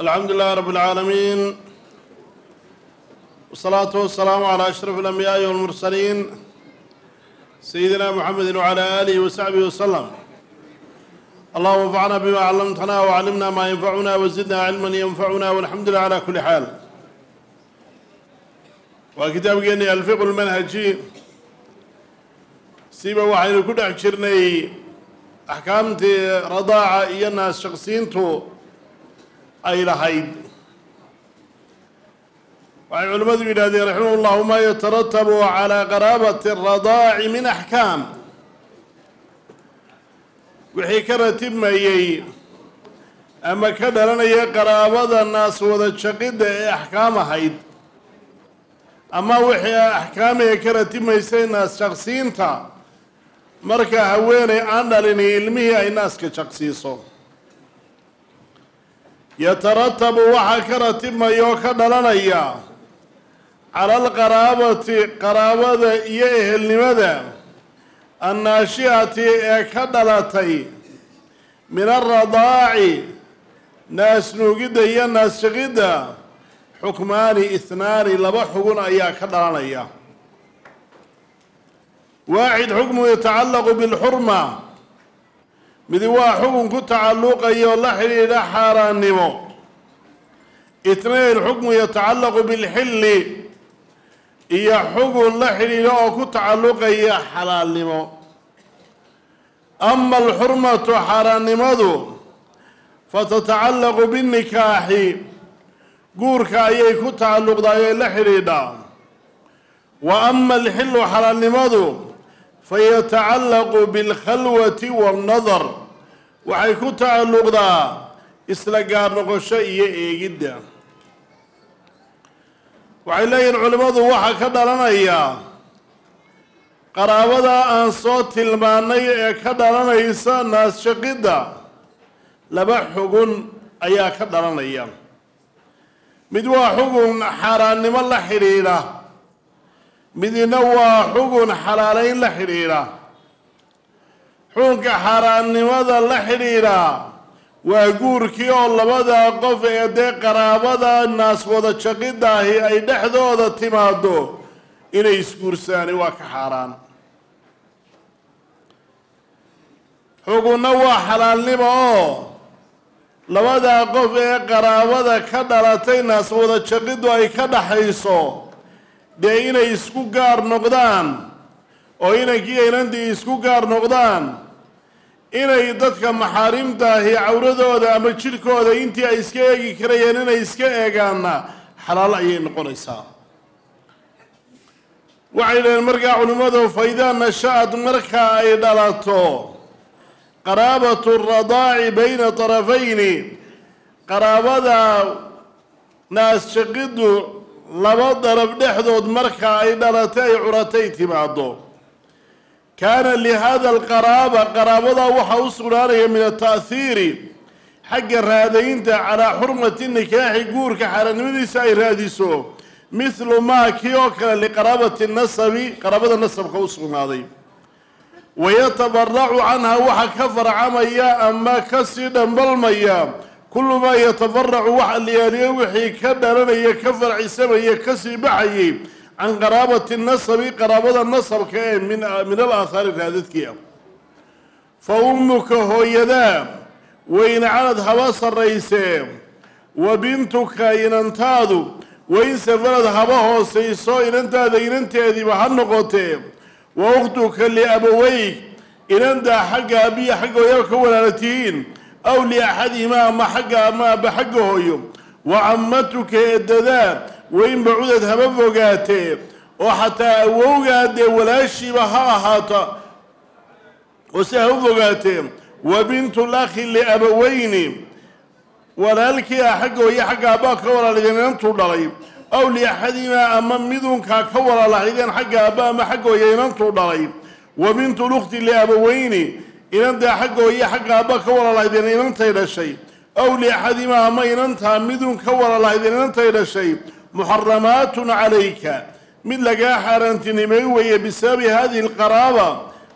الحمد لله رب العالمين والصلاة والسلام على أشرف الأنبياء والمرسلين سيدنا محمد وعلى آله وصحبه وسلم. اللهم انفعنا بما علمتنا وعلمنا ما ينفعنا وزدنا علما ينفعنا والحمد لله على كل حال. وكتاب جيني الفقه المنهجي سيبا وحين كل أحكام رضاعة إيانا الشخصين تو ay lahayd. Waxay culimmadu yidhahdeen raximah llahu ma yataratabu calaa qaraabati aradaaci min axkaam wixii ka ratibmayey ama ka dhalanaya qaraabada naas wada jaqidda ee axkaam ahayd ama wixii axkaamaya ka ratibmaysay naas shaqsiinta marka haweeney aan dhalini ilmihii ay naaska jaqsiiso yataratabu waxaa ka ratibmaya oo ka dhalanaya cala alqaraabati qaraabada iyo ehelnimada annaashi'ati ee ka dhalatay min alradaaci naas nuugidda iyo naas shaqidda xukmaani ihnaani laba xugun ayaa ka dhalanaya waaxid xukmu yatacallaqu bilxurma midi waa xukun ku tacalluqaya oo la xidhiidha xaaraannimo. Itnayn xukmu yatacallaqu bilxilli. Iyo xukun la xidhiidha oo ku tacalluqaya xalaalnimo. Ama alxurmatu xaaraannimadu fatatacallaqu binnikaaxi guurka ayay ku tacalluqdaay ee la xidhiidhaa wa ama alxillu xalaalnimadu fayatacallaqu bilkhalwati wannadar waxay ku tacalluqdaa isla gaar noqosho iyo eegidda waxay leeyihiin culimmadu waxaa ka dhalanaya qaraabada aan soo tilmaannay ee ka dhalanaysa naasshaqidda laba xugun ayaa ka dhalanaya mid waa xugun xaaraannimo la xidhiidha midina waa xugun xalaalayn la xidhiidha. Xukunka xaaraannimada la xidhiidha waa guurkii oo labada qof ee dee qaraabada naas wada jaqidaahi ay dhexdooda timaado inay isguursaani waa ka xaaraan. Xugunna waa xalaalnimo oo labadaa qof ee qaraabada ka dhalatay naas wada jaqiddu ay ka dhaxayso dee inay isku gaar noqdaan oo inankii inantii isku gaar noqdaan inay dadka maxaarimtaahi cawradooda ama jidhkooda intii ay iska eegi karayeen inay iska eegaanna xalaal ayay noqonaysaa. Waxay dhaheen markaa culimmadu faidaa nasha-ad marka ay dhalato qaraabatu radaaci bayna tarafayni qaraabada naasshaqiddu laba daraf dhexdood marka ay dhalatay ay curatay timaado kaana lihada alqaraaba qaraabadaa waxaa u sugnaanaya min ata'hiiri xagga raadaynta calaa xurmati nikaaxi guurka xaaraannimadiisa ay raadiso. Mithlu maa kii oo kale liqaraabati nasabi qaraabada nasabka u sugnaaday. Wayatabaracu canha waxa ka farcamaya ama ka sii dhambalmaya kullu maa yatafaracu waxa liyaaliyo wixii ka dhalanaya ka farcisamaya ka sii baxayay can qaraabati nasabi qaraabada nasabka ee min al aathaari raadadkii fa ummuka hooyadaa weynacalad haba sarraysee wa bintuka inantaadu wain safarad haba hoosayso inantaada inanteediiba ha noqotee wa ukhtuka liabaweyg inantaa xagga abiya xagga hooyaba ka walaalatihiin aw liaxadihimaa ama xagga ama aba xagga hooyo. Wa cammatuka edadaa weyn bacudad haba fogaatee oo xataa awowgaa dee walaashiiba ha ahaato oo si ha u fogaatee wa bintu lakhi liabaweyni walaalkii ah xagga hooye xagga abbaa ka walaalideen inantuu dhalay. Aw liaxadihimaa ama midunkaa ka walaalahaydeen xagga abba ama xagga hooye inantuu dhalay. Wa bintu lukhti liabaweyni inantaa xagga hooye xagga abba ka walaalahaydeen inantay dhashay. Aw liaxadihimaa ama inantaa midun ka walalahaydeen inantay dhashay. Muxaramaatun calayka. Mid lagaa xaaraantinimay weeye bisababi hadihi alqaraaba.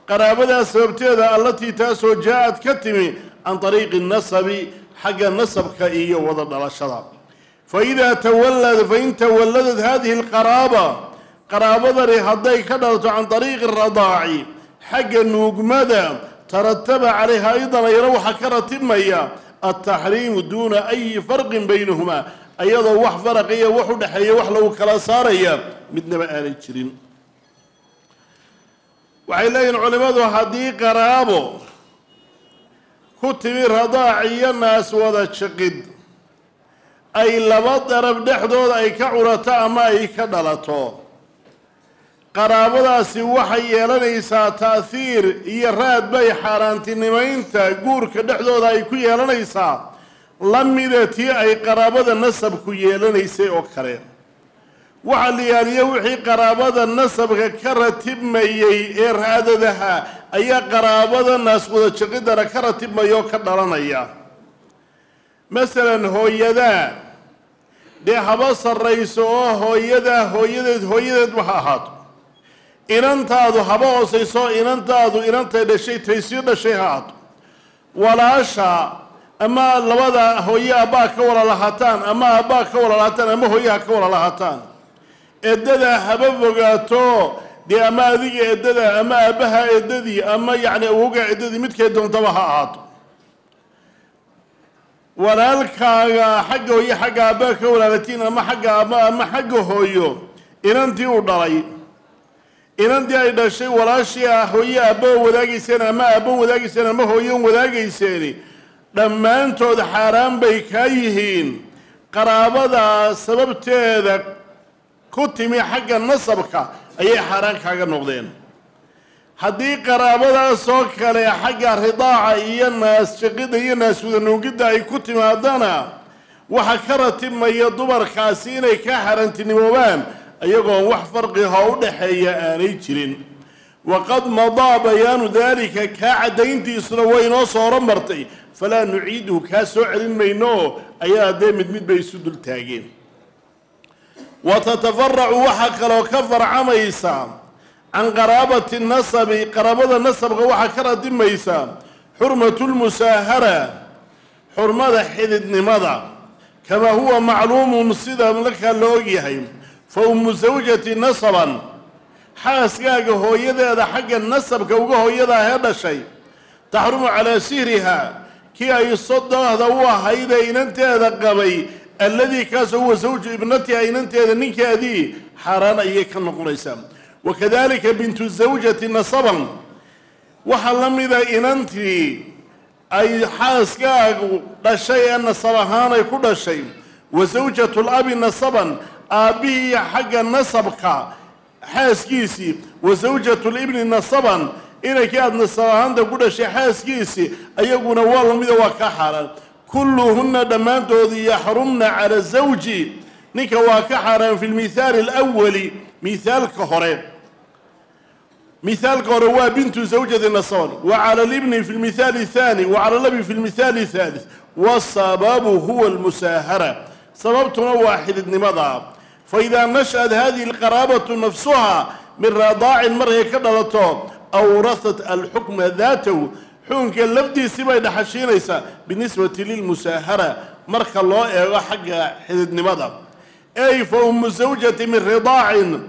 Qaraabadaa sababteeda allatii taasoo jaa-ad ka timi can ariiqi nasabi xagga nasabka iyo wada dhalashada. Faidaa tawalad fain tawaladad hadihi alqaraaba. Qaraabadani hadday ka dhalato can dariiqi radaaci xagga nuugmada tarataba calayha aydan ayana waxaa ka ratibmaya altaxriimu duuna ayi farqin baynahumaa ayadoo wax faraqiya wax u dhexeeya wax lagu kala saaraya midnaba aanay jirin. Waxay leeyihiin culimmadu haddii qaraabo ku timi radaac iyo naas wada jiqid ay laba daraf dhexdooda ay ka curato ama ay ka dhalato qaraabadaasi waxay yeelanaysaa ta'hiir iyo raad bay xaaraantinimaynta guurka dhexdooda ay ku yeelanaysaa. La mida tii ay qaraabada nasabku yeelanaysay oo kale. Waxaa la yaaliya wixii qaraabada nasabka ka ratibmayey ee raadadaha ayaa qaraabada naas wada jiqidana ka ratibmaya oo ka dhalanaya. Masalan hooyadaa dee haba sarrayso oo hooyadaa hooyadeed hooyadeedba ha ahaato inantaadu haba hoosayso inantaadu inantay dhashay tay sii dhashay ha ahaato. Walaasha ama labada hooye abbaa ka wala lahataan ama abbaa ka wala lahataan ama hooyaha ka wala lahataan eddada haba fogaato dee ama adiga eddada ama aabbaha eddadii ama yacni awoga eddadii midkay doontaba ha ahaato. Walaalkaaga xagga hooye xagga aabbaha ka walaalatiin ama xagga ama ama xagga hooyo inantii uu dhalay inantii ay dhashay walaashii ah hooye aabba wadaagayseen ama aabban wadaagayseen ama hooyan wadaagayseen dhammaantood xaaraan bay kaa yihiin. Qaraabada sababteeda ku timi xagga nasabka ayay xaaraan kaaga noqdeen. Haddii qaraabadaasoo kale xagga ridaaca iyo naas jiqidda iyo naas wadanuugidda ay ku timaadana waxa ka ratibmaya dumarkaasi inay ka xaaraantinimoobaan iyagoon wax farqiho u dhaxeeya aanay jirin. Waqad madaa bayaanu daalika kaa caddayntiisuna way inoo soo horumartay. Falaa nuciiduhu kaa soo celin mayno ayaa dee mid mid bay isu dul taageen. Wa tatafaracu waxaa kaloo ka farcamaysa can qaraabati nasabi qaraabada nasabka waxaa ka radimaysa xurmatu lmusaahara xurmada xididnimada. Kamaa huwa macluumun sida markaa la ogyahay fa ummu sawjati nasaban. Xaaskaaga hooyadeeda xagga nasabka uga hooyadaa hee dhashay. Taxrumu calaa sihriha. Kii ay sodohda u ahaydee inanteeda qabay alladii kaasoo huwa sawju ibnatiha inanteeda ninkeedii xaaraan ayay ka noqonaysaa. Wakadalika bintu zawjati nasaban. Waxaa la mida inantii ay xaaskaagu dhashay ee nasab ahaanay ku dhashay. Wa sawjatu labi nasaban aabbihii xagga nasabka xaaskiisii wa sawjatu libni nasaban inankii aada nasab ahaanta ku dhashay xaaskiisii ayaguna waa lamida waa ka xaaraan. Kulluhunna dhammaantood yaxrumna cala zawji ninka waa ka xaaraan fi lmithaali alawali mithaalka hore. Mithaalka hore waa bintu zawjati nasaban wa cala libni fi lmithaali athani wa cala labi fi lmithaali athalith wasababu huwa almusaahara. Sababtuna waa xididnimada faidaa nashأat hadihi alqaraabatu nafsuha min radaacin markay ka dhalato awrahat alxukma daatahu xukunka lafdiisii bay dhaxashiinaysaa binisbati lilmusaahara marka loo eego xagga xididnimada ey fa ummu sawjati min ridaacin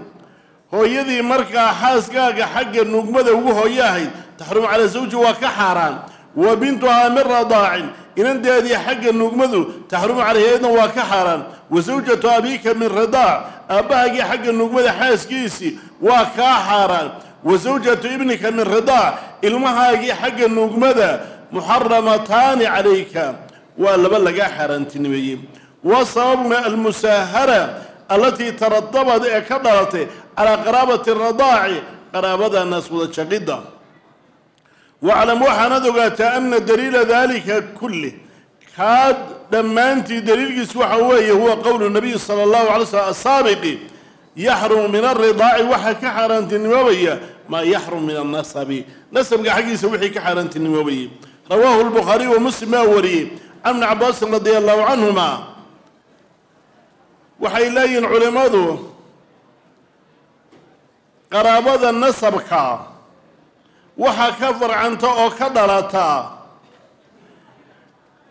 hooyadii markaa xaaskaaga xagga nuugmada ugu hooyo ahayd taxrumu calaa zawji waa ka xaaraan wa bintuhaa min radaacin inanteedii xagga nuugmadu taxrumu calayheedna waa ka xaaraan. Wa sawjatu abiika min ridaac aabbahaagii xagga nuugmada xaaskiisii waa kaa xaaraan. Wa sawjatu ibnika min ridaac ilmahaagii xagga nuugmada muxaramataani calayka waa laba lagaa xaaraantinimeeyey wa sababna almusaahara allatii taradabad ee ka dhalatay calaa qaraabati radaaci qaraabada naas wada jaqidda waclam waxaanaad ogaataa ana daliila dalika kulli. Kaa dhammaantii daliilkiis waxa weeye huwa qowlu nabiyi sala allahu alay slm asaabiqi yaxrumu min alridaaci waxaa ka xaaraantinimoobaya maa yaxrum min annasabi. Nasabka xaggiisa wixii ka xaaraantinimoobayay rawaahu lbukhaariy wa muslim baa wariyey can bni cabaasin radia allahu canhuma waxay leeyihiin culimmadu qaraabada nasabka waxaa ka farcanta oo ka dhalata.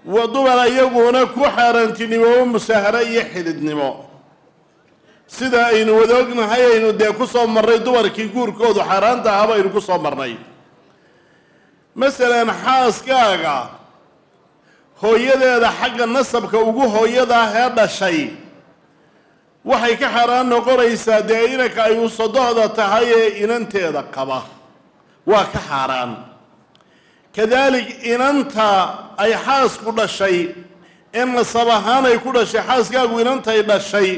Wa dumar iyaguna ku xaaraantinimoobo musaaharo iyo xididnimo. Sida aynu wada ognahay aynu dee ku soo marnay dumarkii guurkoodu xaaraanta ahaba aynu ku soo marnay. Masalan xaaskaaga hooyadeeda xagga nasabka ugu hooyadaa hee dhashay. Waxay ka xaaraan noqonaysaa dee inanka ay u sodohda tahay ee inanteeda qaba waa ka xaaraan. Kadaalik inanta ay xaasku dhashay ee nasab ahaan ay ku dhashay xaaskaagu inantay dhashay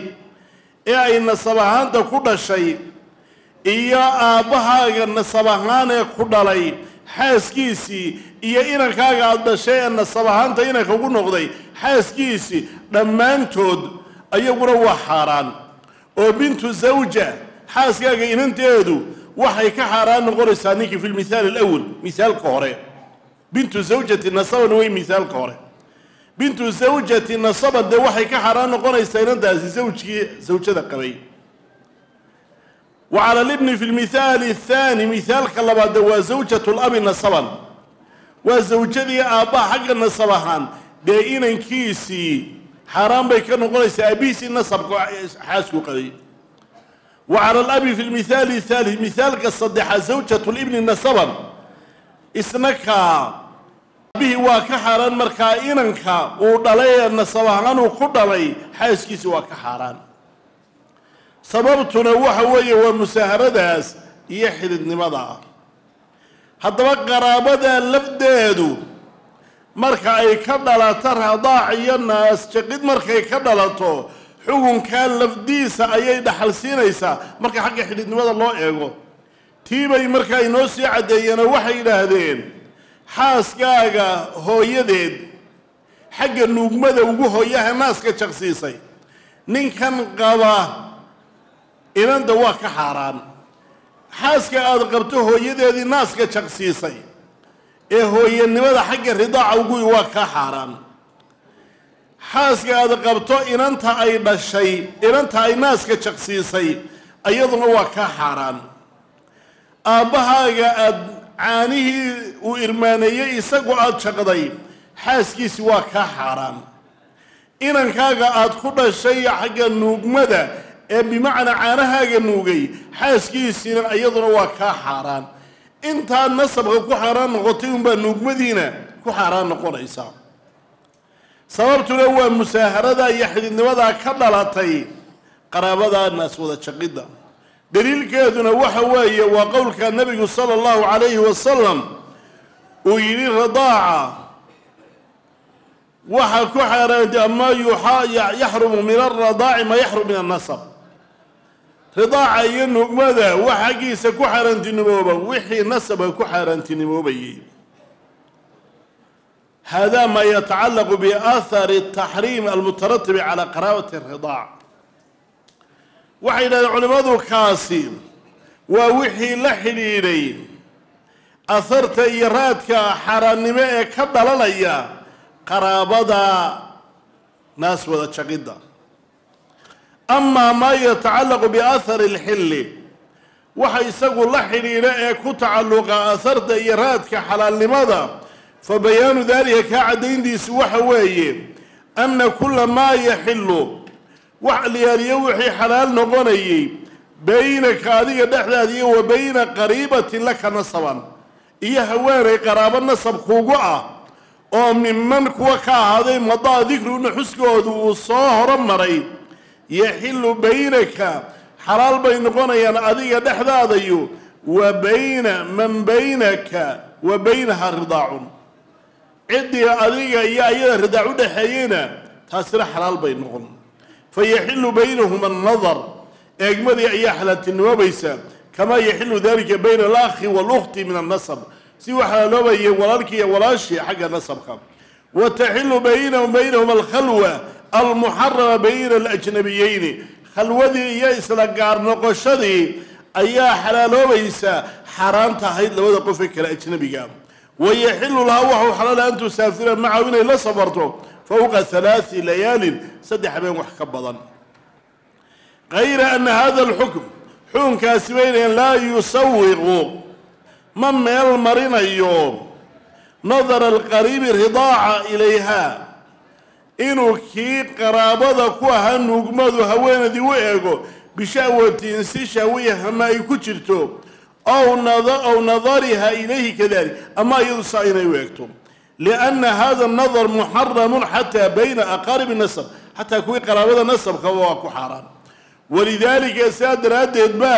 ee ay nasab ahaanta ku dhashay iyo aabbahaaga nasab ahaan ee ku dhalay xaaskiisii iyo inankaaga aada dhashay ee nasab ahaanta inanka ugu noqday xaaskiisii dhammaantood ayaguna waa xaaraan. Oo bintu zawja xaaskaaga inanteedu waxay ka xaaraan noqonaysaa ninkii fi lmithaal alawal mithaalka hore. Bintu zawjati nasaban wey mithaalka hore. Bintu zawjati nasaban dee waxay ka xaaraan noqonaysaa inantaasi zawjkii zawjada qabay. Wa cala libni fi lmithaali athaani mithaalka labaadde waa zawjatu labi nasaban. Waa zawjadii aabbaha xagga nasab ahaan. Dee inankiisii xaaraan bay ka noqonaysaa aabihiisii nasabka xaasku qabay cala alabi fi lmithaali athalith mithaalka saddexaad zawjatu libni nasaban. Isna kaa aabihii waa ka xaaraan markaa inanka uu dhalay ee nasab ahaan uu ku dhalay xaaskiisi waa ka xaaraan. Sababtuna waxa weeye waa musaaharadaas iyo xididnimada. Haddaba qaraabada lafdeedu marka ay ka dhalato radaac iyo naas jaqid markay ka dhalato xukunkaa lafdiisa ayay dhaxal siinaysaa marka xagga xididnimada loo eego. Tiibay markaa inoo sii caddeeyeenoo waxay yidhaahdeen xaaskaaga hooyadeed xagga nuugmada ugu hooyaha naaska jaqsiisay. Ninkan qaba inanta waa ka xaaraan. Xaaska aada qabto hooyadeedii naaska jaqsiisay. Ee hooyanimada xagga ridaaca ugu waa ka xaaraan xaaska aada qabto inanta ay dhashay inanta ay naaska jaqsiisay iyaduna waa ka xaaraan. Aabbahaaga aada caanihii uu irmaaneeyey isagoo aada jaqday xaaskiisi waa ka xaaraan. Inankaaga aada ku dhashay xagga nuugmada ee bimacnaa caanahaaga nuugay xaaskiisina iyaduna waa kaa xaaraan. Intaa nasabka ku xaaraan noqotay unbaa nuugmadiina ku xaaraan noqonaysa sababtuna waa musaaharada iyo xididnimadaa ka dhalatay qaraabada naas wada jaqidda daliilkeeduna waxa weeye waa qowlka nabigu sala allahu calayhi wasalam uu yidhi radaaca. Waxaa ku xaaraanta yaxrumu min alradaaci ma yaxrum min annasab. Ridaaca iyo nugmada wax xaggiisa ku xaaraantinimooba wixii nasabka ku xaaraantinimoobayay hada ma yatacalaqu biaahari taxriim almutaratibi cala qaraabati ridaac waxay yidhahdeen culimmadu kaasi waa wixii la xidhiidhay aharta iyo raadka xaaraannimo ee ka dhalanaya qaraabada naas wada jaqidda amaa maa yatacallaqu biaahari alxilli waxa isagu la xidhiidha ee ku tacalluqa aharta iyo raadka xalaalnimada fa bayaanu daalika kaa caddayntiisu waxa weeye anna kulla maa yaxillu wax liyaaliyo wixii xalaal noqonayay baynaka adiga dhexdaada iyo wa bayna qariibatin laka nasaban iyo haweenay qaraabo nasab kuugu ah oo miman kuwa ka ahaaday madaa dikruna xuskoodu uu soo horomaray yaxillu baynaka xalaal bay noqonayaan adiga dhexdaadayo wa bayna man baynaka wa baynaha ridaacun ciddii adiga iyo ayada ridaac u dhexeeyeyna taasina xalaal bay noqon. Fa yaxillu baynahuma annadar eegmadii ayaa xalaaltinimoobaysa kamaa yaxillu dalika bayna alakhi walukhti min annasab. Si u xalaaloobayay walaalkii iyo walaashii xagga nasabka. Wa taxilu baynahum baynahuma alkhalwa almuxarama bayna alajnabiyeyni khalwadii iyo isla gaar noqoshadii ayaa xalaaloobaysa xaaraanta ahayd labada qof ee kale ajnabiga wayaxilu lahaa waxau xalaala an tusaafira macahu inay la safarto fowqa halaati layaalin saddex habeen wax ka badan kayra ana hada alxukm xukunkaasi baynayan laa yusawiqu ma meel marinayo nadara alqariibi ridaaca ilayha inuu kii qaraabada ku ahaa nuugmadu haweenadii u eego bishahwatin si shahwiya ay ku jirto ow nadariha ilayhi kadalik ama iyadu saa inay u eegto lianna hada nadar muxaramun xataa bayna aqaaribi nasab xataa kuwii qaraabada nasabkaba waa ku xaaraan walidaalika saa daraaddeed ba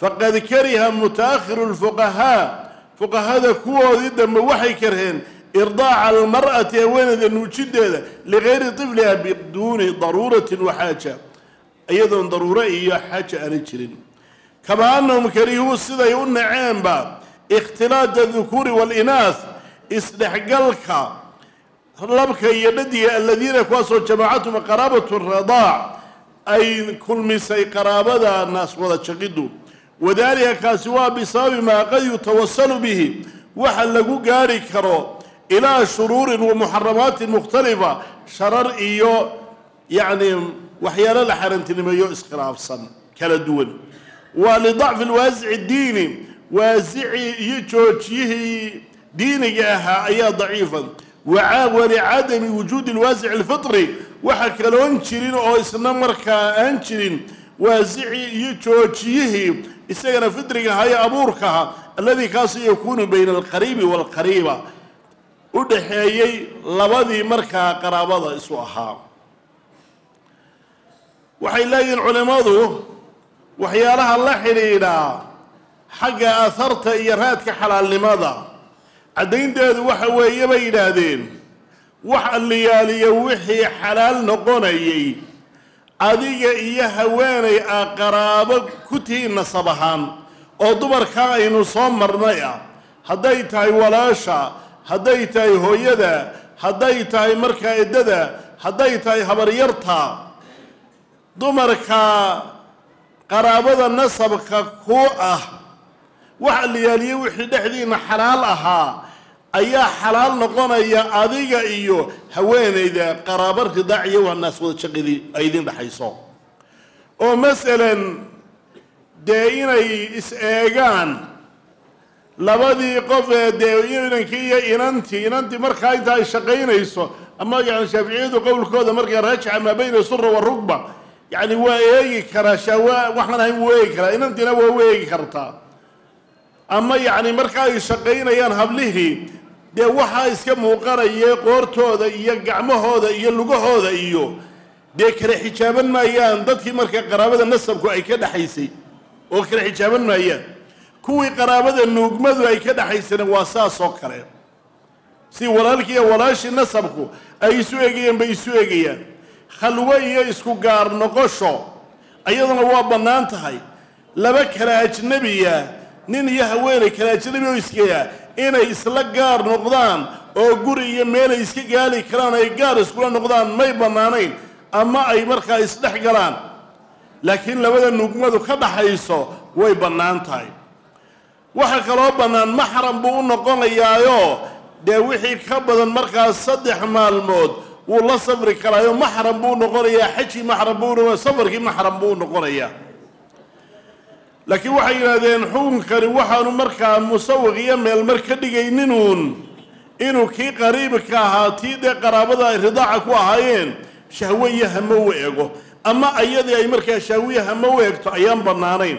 faqad kariha mutaakhiru lfuqahaa fuqahada kuwoodii dambe waxay karheen irdaaca almar'ati haweeneyda nuujideeda ligayri tifliha biduuni daruuratin wa xaaja iyadoon daruuro iyo xaaja aana jirin kamaa annahum karihuu siday u naceenba ikhtilaata adukuuri waalinaas isdhexgalka labka iyo dhadiga aladiina kuwaasoo jamaacatum qaraabatu radaac ay kulmisay qaraabada naas wada jaqiddu wadaalika kaasi waa bisababi maa qad yutawasalu bihi waxa lagu gaari karo ilaa shuruurin wa muxaramaatin mukhtalifa sharar iyo yacni waxyaalo la xarantinimeeyo iskhilaafsan kala duwan waa lidacfi lwaasici diini waasicii iyo joojiyihii diiniga ahaa ayaa daciifan walicadami wujuudi lwaasici alfitri. Waxa kaloon jirin oo isna markaa aan jirin. Waasicii iyo joojiyihii isagana fitriga ahaye abuurkaha alladii kaasu yakuunu bayna alqariibi waalqariiba u dhaxeeyey labadii markaa qaraabada isu ahaa. Waxay leeyihiin culimmadu waxyaalaha la xidhiidhaa xagga aharta iyo raadka xalaalnimada. Caddaynteedu waxa weeye bay yidhaahdeen wax alliyaaliya wixii xalaal noqonayay adiga iyo haweenay a qaraabo ku tihiin nasab ahaan oo dumarkaa aynu soo marnay ah. Hadday tahay walaasha hadday tahay hooyada hadday tahay markaa eddada hadday tahay habaryarta. Dumarka qaraabada nasabka ku ah. Wax alliyaaliye wixii dhexdiina xalaal ahaa ayaa xalaal noqonaya adiga iyo haweenayda qaraabo ridaaciya waa naas wada jaqidii ay idin dhexayso oo masalan dee inay is-eegaan labadii qof ee dee inankii iyo inantii inantii markaa inta ay shaqaynayso ama yani shaaficiyadu qowlkooda markaa raajixa maa bayna sura wa rugba yacni waa eegi karaa shaawa waxaan ahayn wuu eegi karaa inantiina waa u eegi kartaa. Ama yacni marka ay shaqaynayaan hablihii dee waxaa iska muuqanaya qoortooda iyo gacmahooda iyo lugahooda iyo dee kala xijaaban maayaan dadkii marka qaraabada nasabku ay ka dhexaysay oo kala xijaaban maayaan. Kuwii qaraabada nuugmadu ay ka dhexaysana waa saas oo kale. Si walaalkii iyo walaashii nasabku ay isu egayaan bay isu egayaan khalwo iyo isku gaar noqosho iyaduna waa bannaan tahay. Laba kala ajnabiya nin iyo haweenay kala ajnabi oo iskaya inay isla gaar noqdaan oo guri iyo meelay iska gaali karaan ay gaar iskula noqdaan may bannaanayn ama ay markaa isdhex galaan. Laakiin labada nugmadu ka dhaxayso way bannaan tahay. Waxa kaloo bannaan maxram buu u noqonayaayo dee wixii ka badan markaas saddex maalmood wuu la safri karaayo maxram buu noqonayaa xajkii maxram buu safarkii maxram buu noqonayaa. Laakiin waxay yidhaahdeen xukunkani waxaanu markaa musawiq iyo meelmar ka dhigayninuun inuu kii qariibka ahaa tii dee qaraabada ay ridaaca ku ahaayeen shahwe iyo hamo u eego. Ama ayadii ay markaa shahwiya hamo u eegto ayaan bannaanayn.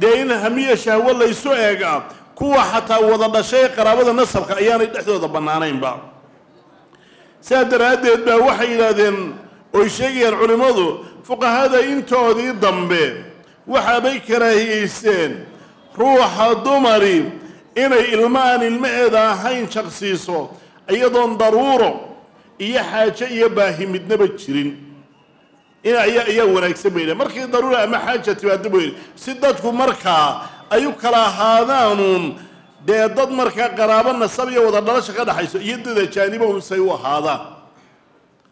Dee in hamiya shahwo laysu eega kuwa xataa wada dhashay qaraabada nasabka ayaanay dhexdooda bannaanaynba sidaa daraaddeed baa waxay yidhaahdeen oy sheegayaan culimmadu fuqahada intoodii dambe waxaabay karaahiyeysteen. Ruuxa dumari inay ilma aan ilmaheeda ahayn jaqsiiso iyadoon daruuro iyo xaajo iyo baahi midnaba jirin. In ayaa wanaagsan bayna markii daruura ama xaaja timaado buu yidhi si dadku markaa ay u kala ahaadaanuun dee dad markaa qaraabo nasab iyo wada dhalasha ka dhexayso iyo dad ajaaniba unsay u ahaadaan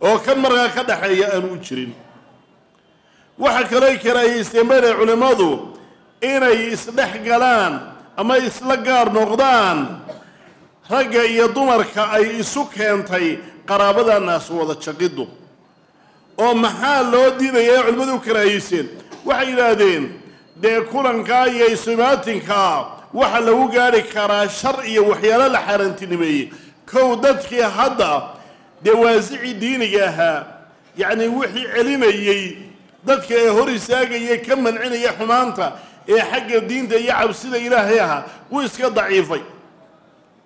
oo kan markaa ka dhexeeya aanu u jirin. Waxa kalooy karaahiyeysteen bayna culimmadu inay isdhex galaan ama isla gaar noqdaan ragga iyo dumarka ay isu keentay qaraabada naas wada jaqiddu oo maxaa loo diidaya culimmadu u karaahiyeyseen waxay yidhaahdeen dee kulankaa iyo isumaatinkaa waxa lagu gaari karaa shar iyo waxyaalo la xaaraantinimeeyey kow dadkii hadda dee waasicii diiniga ahaa yacni wixii celinayey dadka ee hor istaagaya ka mancinaya xumaanta ee xagga diinta iyo cabsida ilaahay ahaa wuu iska daciifay.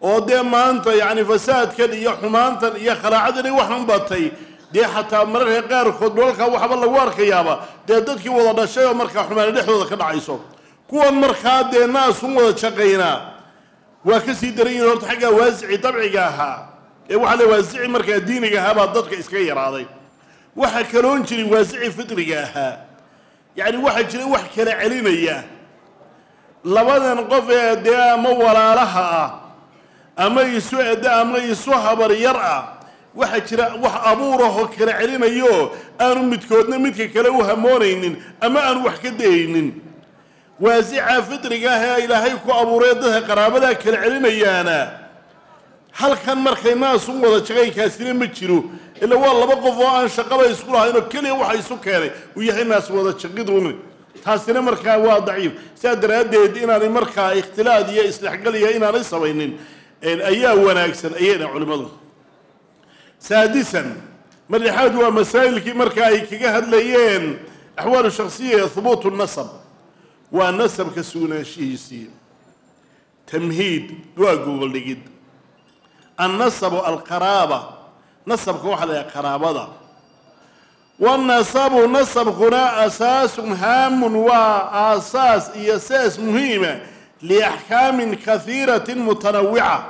Oo dee maanta yacni fasaadkan iyo xumaantan iyo khalaacadani waxan batay dee xataa mararka qaarkood dholalkaa waxba lagu arkayaaba dee dadkii wada dhashay oo markaa xumaani dhexdooda ka dhacayso kuwan markaa dee naasun wada shaqaynaa waa ka sii daran yihiin horta xaggaa waasici dabciga ahaa. Ee waxaa le waasici markaa diiniga ahaa baa dadka iska yaraaday. Waxaa kaloon jiray waasici fitriga ahaa. Yacni waxaa jira wax kala celinaya. Labadan qof ee dee ama walaalaha ah ama isu edda ama isu habaryar ah waxaa jira wax abuurahoo kala celinayo aanu midkoodna midka kale u hamoonaynin ama aanu wax ka dayaynin waasica fitriga ah ee ilaahay ku abuuray dadka qaraabadaa kala celinayaana halkan markay naasu wada jaqaynkaasina ma jiro. Ila waa laba qof oo aan shaqaba isku lahaynoo keliya waxa isu keenay. Uu yahay naas wada jaqidun taasina markaa waa daciif. Sidaa daraaddeed inaanay markaa ikhtilaad iyo isdhexgal iyo inaanay samaynin ayaa wanaagsan ayayna culimmadu. Saadisan marlixaad waa masaa'ilkii marka ay kaga hadlayeen axwaalu shakhsiya ee hubuutu nasab waa nasabka sugnaanshihiisii tamhiid waa gogoldhigid annasabu alqaraaba nasabka waxaa la yhaha qaraabada. Wanasabu nasabkuna asaasun haamun waa aasaas iyo saas muhiima liaxkaamin kahiiratin mutanawica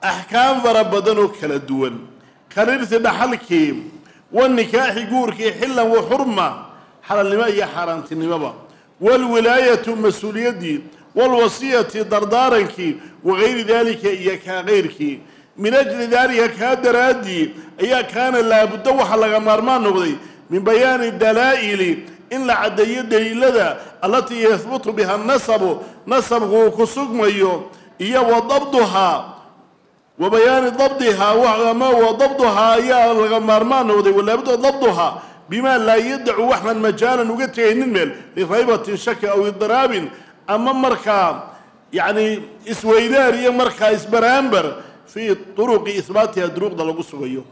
axkaam fara badan oo kala duwan. Kalirti dhaxalkii wanikaaxi guurkii xillan wa xurma xalalnimo iyo xaaraantinimoba waalwilaayatu mas'uuliyaddii waalwasiyati dardaarankii wagayri daalika iyo kaa kayrkii min ajli daalika kaa daraaddii ayaa kaana laabuddo waxaa laga maarmaan noqday min bayaani dalaa'ili in la caddeeyo daliilada allatii yahbutu biha nasabu nasabku uu ku sugmayo iyo wa dabduhaa wa dabdihaa ama wa ayaa laga maarmaan noqday walaabudda dabduhaa bimaa laa yadacu waxaan majaalan uga tegaynin meel liraybatin shaki aw idiraabin ama markaa yacni isweydaar iyo markaa isbaraambar fii turuqi ihbaatiha duruuqda lagu sugayo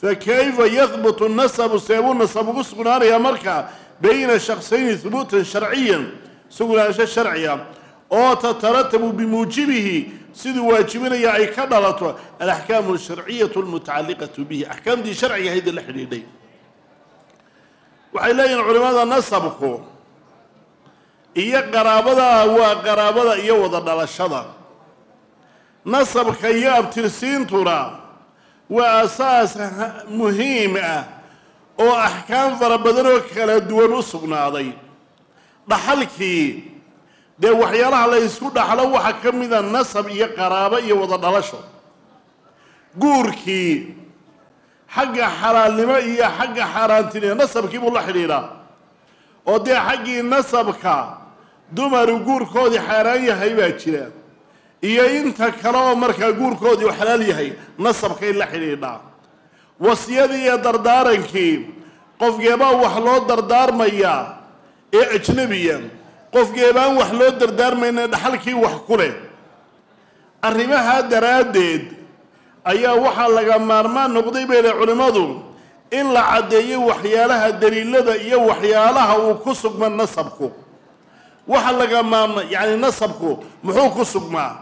fa kayfa yahbutu nasabu seebuu nasab ugu sugnaanayaa markaa bayna shaksayni hubuutan sharciyan sugnaansho sharciga oo tataratabu bimuujibihi siduu waajibinaya ay ka dhalato alaxkaamu alsharciyatu almutacalliqatu bihi axkaamtii sharciga haydii la xidhiidhay waxay leeyihiin culimmada nasabku iyo qaraabada waa qaraabada iyo wada dhalashada. Nasabka iyo abtirsiintuna waa asaas muhiim ah oo axkaam fara badan oo kala duwan u sugnaaday. Dhaxalkii dee waxyaalaha la ysku dhaxlo waxaa ka mida nasab iyo qaraabo iyo wada dhalasho. Guurkii xagga xalaalnimo iyo xagga xaaraantinimo nasabkii buu la xidhiidhaa oo dee xaggii nasabka dumaru guurkoodii xaaraan yahay baa jira. Iyo inta kale oo markaa guurkoodii u xalaal yahay nasabkay la xidhiidhaa wasiyadii iyo dardaarankii qofgeebaa wax loo dardaarmayaa ee ajnebiya qofgeebaan wax loo dardaarmayna dhaxalkii wax ku leh. Arrimahaa daraaddeed ayaa waxaa laga maarmaan noqday bay leh culimmadu in la caddeeyo waxyaalaha daliilada iyo waxyaalaha uu ku sugma nasabku. Waxa laga maarma yacni nasabku muxuu ku sugmaa?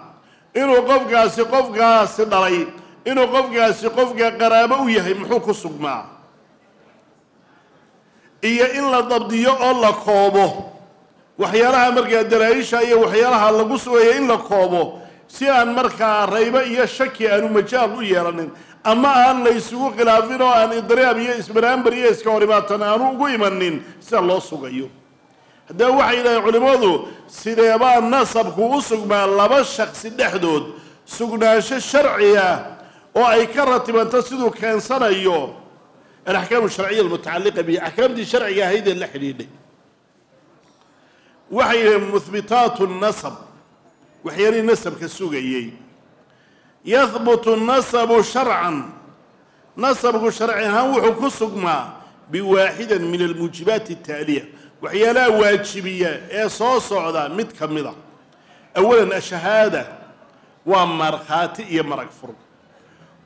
Inuu qofkaasi qofkaasi dhalay inuu qofkaasi qofka qaraabo u yahay muxuu ku sugmaa? Iyo in la dabdiyo oo la koobo. Waxyaalaha markaa dalaa-isha iyo waxyaalaha lagu sugayo in la koobo si aan markaa raybo iyo shaki aanu majaal u yeelanin ama aan la ysugu khilaafin oo aan idraab iyo isbaraambar iyo iska horimaatan aanu ugu imanin sida loo sugayo. Haddaba waxay yidhahdeen culimmadu sideebaa nasabku u sugmaa laba shaksi dhexdood? Sugnaansho sharci ah oo ay ka ratibanto siduu keensanayo. Alaxkaamu sharciya almutacalliqa bihi axkaamtii sharciga ahaydee la xidhiidhay. Waxay yidhaheen muhbitaatu nasab waxyaalihii nasabka sugayey yahbutu nasabu sharcan. Nasabku sharci ahaan wuxuu ku sugmaa biwaaxidan min almuujibaati ataaliya waxyaalaha waajibiya ee soo socda mid ka mida awalan ashahaada waa markhaati iyo marag fur.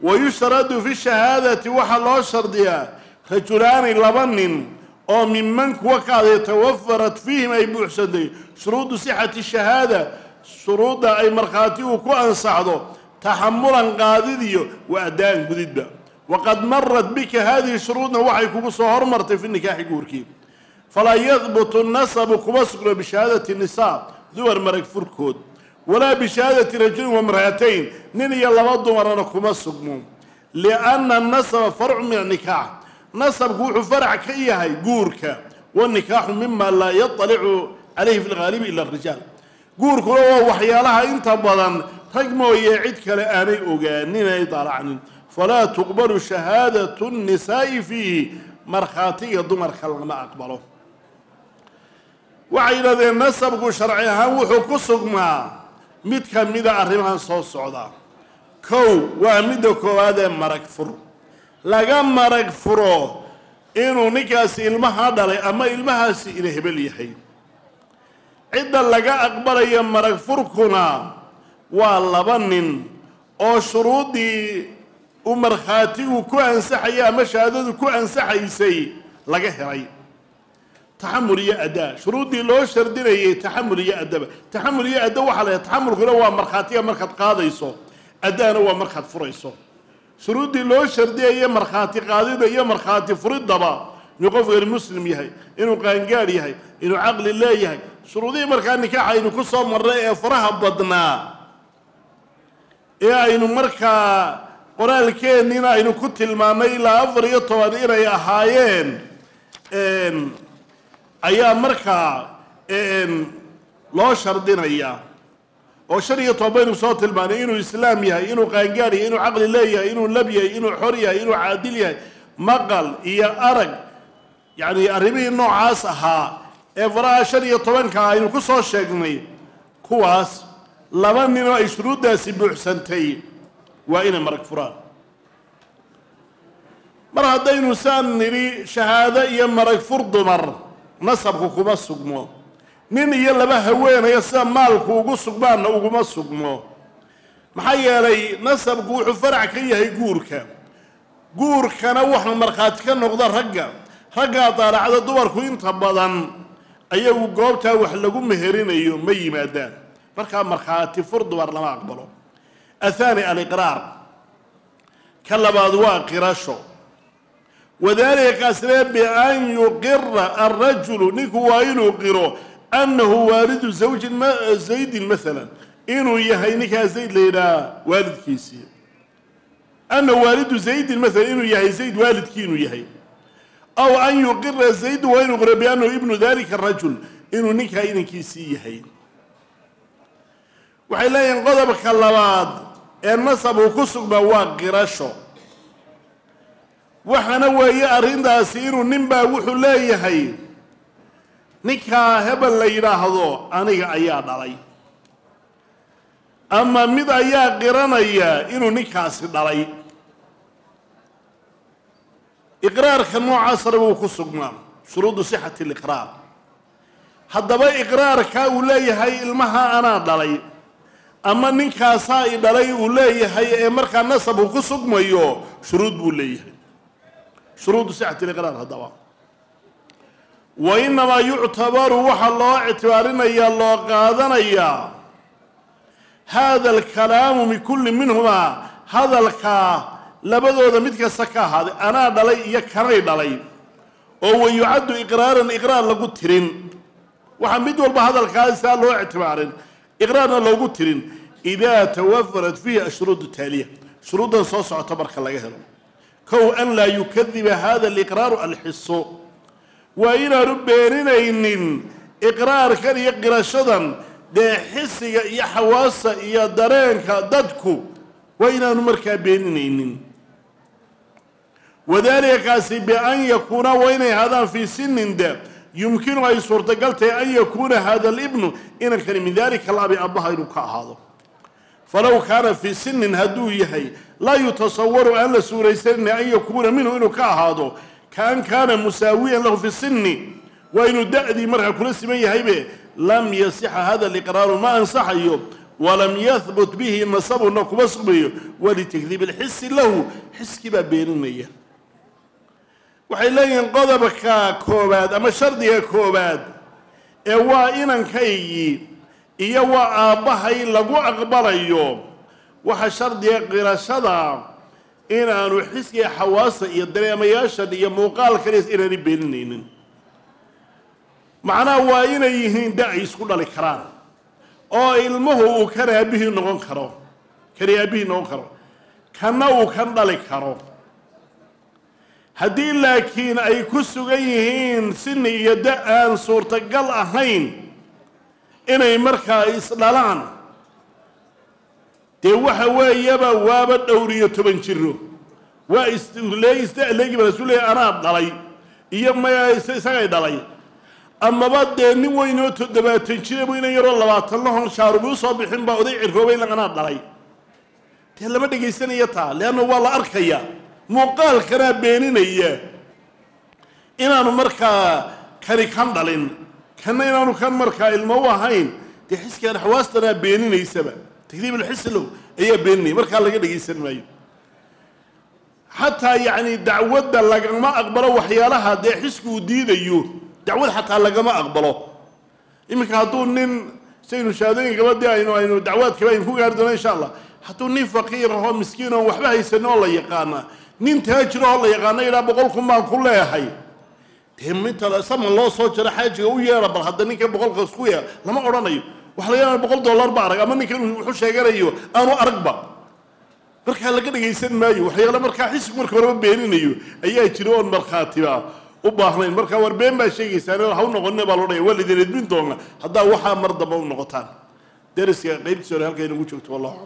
Wayushtaradu fi shahaadati waxaa loo shardiyaa rajulaani laba nin oo minman kuwa ka aday tawafarat fiihim ay buuxsantay shuruudu sixati shahaada shuruudda ay markhaatigu ku ansaxdo taxamulan qaadidiyo wa addaan gudidba. Waqad marat bika hadihi shuruudna waxay kugu soo hormartay fi nikaaxi guurkii. Falaa yahbutu nasabu kuma sugno bishahaadati nisaa dumar marag furkood. Walaa bishahaadati rajulin wamra'atayn nin iyo laba dumarana kuma sugmo. Lianna anasaba farcu min anikaax nasabku wuxuu farac ka yahay guurka. Wanikaaxu mima laa yaطalicu calayhi fi lgaalibi ila arijaal guurkuna waa waxyaalaha inta badan rag mooye cid kale aanay ogaanin ay daalacnin. Falaa tuqbalu shahaadatu nnisaa'i fiihi markhaatiga dumarka lama aqbalo. Waxay yidhahdeen nasabku sharci ahaan wuxuu ku sugmaa mid ka mida arrimahan soo socda. Kow waa midda koowaad ee marag fur. Laga marag furo inuu ninkaasi ilmaha dhalay ama ilmahaasi ina hebel yahay cidda laga aqbalaya marag furkuna waa laba nin oo shuruuddii uu markhaatigu ku ansaxaya ama shahaadadu ku ansaxaysay laga helay. Taxamul iyo addaa shuruuddii loo shardinayay taxamul iyo addaba taxamul iyo adda waxaa la yahay taxamulkuna waa markhaatiga markaad qaadayso addaana waa markaad furayso. Shuruuddii loo shardiyaya markhaati qaadida iyo markhaati furiddaba inuu qofkani muslim yahay inuu qaangaadh yahay inuu caqli leeyahay shuruudihii markaa nikaax aynu ku soo marnay ee faraha badnaa ee aynu markaa qoraalkeennina aynu ku tilmaannay ilaa afar iyo toban inay ahaayeen ayaa markaa loo shardinayaa oo shan iyo toban baynu soo tilmaanay inuu islaam yahay inuu qaangaadh yahay inuu caqli leeyahay inuu lab yahay inuu xor yahay inuu caadil yahay maqal iyo arag yacni arrimihii noocaas ahaa ee faraha shan iyo tobanka aynu ku soo sheegnay kuwaas laba nin oo ay shuruuddaasi buuxsantay waa inay marag furaan. Mar haddaynu saan nidhi shahaado iyo marag fur dumar nasabku kuma sugmo. Nin iyo laba haweenaya sida maalku ugu sugmaanna uguma sugmo. Maxaa yeelay nasabku wuxuu farac ka yahay guurka. Guurkana waxa markhaati ka noqda ragga. Raggaa daalacda dumarku inta badan ayagu goobtaa wax lagu meherinayo ma yimaadaan. Markaa markhaati fur dumar lama aqbalo. Athaani aliqraar ka labaad waa qirasho. Wadaalika kaaslee bian yuqira alrajulu ninku waa inuu qiro annahu waalidu zawjin zaydin maalan inuu yahay ninkaa zayd la yidhaha waalidkiisii. Annahu waalidu zaydin maalan inuu yahay zayd waalidkii inuu yahay aw an yuqira zaydu waa inuu qiro biannahu ibnu dalika arajul inuu ninkaa inankiisii yahay. Waxay leeyihiin qodobka labaad ee nasabku ku sugmaa waa qirasho. Waxaana weeye arrintaasi inuu ninbaa wuxuu leeyahay ninkaa hebel la yidhaahdo aniga ayaa dhalay. Ama mid ayaa qiranaya inuu ninkaasi dhalay iqraarka noocaasna wuu ku sugnaa shuruudu sixati liqraar haddaba iqraarka uu leeyahay ilmaha anaa dhalay ama ninkaasaa i dhalay uu leeyahay ee markaa nasabku ku sugmayo shuruud buu leeyahay. Shuruudu sixati liqraar haddaba. Wa inamaa yuctabaru waxaa loo ictibaarinayaa loo qaadanayaa hada alkalaamu min kulli minhumaa hadalkaa labadooda mid kasta ka ahaaday anaa dhalay iyo kanay dhalay oo wa yucaddu iqraaran iqraar lagu tirin. Waxaa mid walba hadalkaasaa loo ictibaarin iqraarna loogu tirin idaa tawafarat fiihi ashruud taaliya. Shuruuddan soo socota marka laga helo. Kow an laa yukadiba hada aliqraaru alxiso waa inaanu beeninaynin iqraarkan iyo qirashadan dee xisiga iyo xawaasa iyo dareenka dadku waa inaanu markaa beeninaynin wadaalika kaasi bian yakuuna waa inay ahaadaan fii sinin de. Yumkinu ay suurtagal tahay an yakuuna hada alibnu inankani min dalika alabi abbaha inuu ka ahaado. Falow kaana fii sinin hadduu yahay laa yutasawaru aan la suuraysanin an yakuuna minhu inuu ka ahaado. Kaan kaana musaawiyan lahu fi sini waa inuu da'dii markaa kula siman yahaybe lam yasixa hada liqraaru ma ansaxayo walam yahbut bihi nasabuna kuma sugmayo walitakdiib alxisi lahu xiskii baa beeninaya waxay leeyihiin qodobka koowaad ama shardiga koowaad ee waa inankaygii iyo waa aabbahay lagu aqbalayo. Waxa shardiga qirashada inaanu xisgiga xawaasa iyo dareemayaashan iyo muuqaalkanis inaanay beeninaynin. Macnaha waa inay yihiin da ay isku dhali karaan oo ilmuhu uu kan aabbihii noqon karo kani aabbihii noqon karo kanna uu kan dhali karo haddii laakiin ay ku sugan yihiin sini iyo da aan suurtagal ahayn inay markaa isdhalaan dee waxa weeyaba waaba dhowriyo toban jiro. Waa islee isdaleegi baa isu leeyahy anaa dhalay iyo maya isagay dhalay. Amaba dee nin weynoo toddobaatan jira bu inan yaroo labaatan lahon shaarubi u soo bixin baa oday cirroobay anaa dhalay. Dee lama dhegaysanaya taa leanna waa la arkaya muuqaalkanaa beeninaya inaanu markaa kani kan dhalin kanna inaanu kan markaa ilmo u ahayn dee xiskaan xawaastanaa beeninaysaba. Takdiib alxislow ayaa beeninaya markaa laga dhegaysan maayo. Xataa yacni dacwadda lagama aqbalo waxyaalaha dee xisku uu diidayo dacwad xataa lagama aqbalo. Iminka hadduu nin saynu shahaadooyin gabadii aynu aynu dacwaadkaba aynu ku gaari doono insha allah. Hadduu nin faqiir ahoo miskiin oon waxba haysanin la yaqaana nin taajir oo la yaqaana yidhaa boqol kun baan ku leehay. Dee loo soo jaro xaajiga u yeera bal hadda ninkan boqolkaas ku yeera lama odhanayo. Waxa laga yaaba boqol dollar ba arag ama ninkan wuxuu sheeganayo aanu aragba markaa laga dhagaysan maayo waxyaale markaa xisig marka horeba beeninayo. Ayaa jira oon markhaatiba u baahnayn. Markaa war been baa sheegaysaan ha u noqonina baa loo dhaya waa laydin edmin doona haddaa waxaa mar damba u noqotaan. Dariska qaybtiisa hore halka inagu joogto wallahu